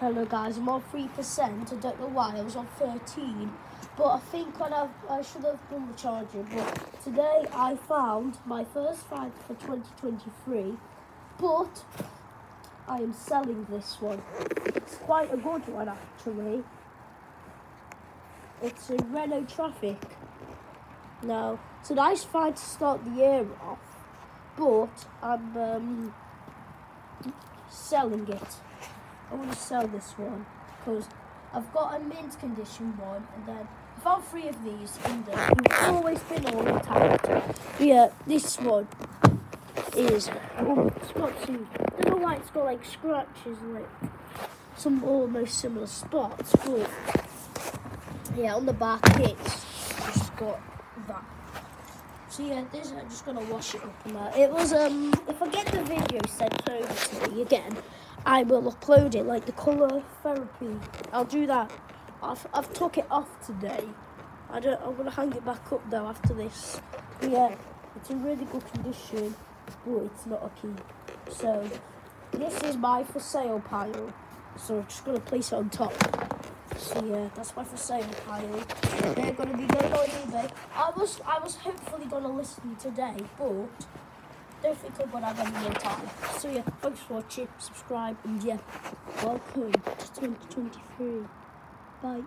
Hello guys, I'm on 3%. I don't know why, I was on 13. But I think when I, I should have done the charger. But today I found my first find for 2023. But I am selling this one. It's quite a good one actually. It's a Renault Trafic. Now, it's a nice find to start the year off. But I'm um, selling it. I want to sell this one because I've got a mint condition one and then I found three of these in there. You've always been all the intact. Yeah, this one is oh, it's got some I don't know why it's got like scratches like some almost similar spots, but yeah, on the back it's just got that. So yeah, this I'm just gonna wash it up and that. It was um if I get the video sent over to me again, I will upload it like the colour therapy. I'll do that. I've, I've took it off today. I don't. I'm gonna hang it back up though after this. But yeah, it's in really good condition, but it's not a key. So this is my for sale pile. So I'm just gonna place it on top. So yeah, that's my for sale pile. They're gonna be going on eBay. I was I was hopefully gonna list them today, but don't think I'm gonna have any more time. So yeah, thanks for watching, subscribe, and yeah, welcome to 2023. Bye.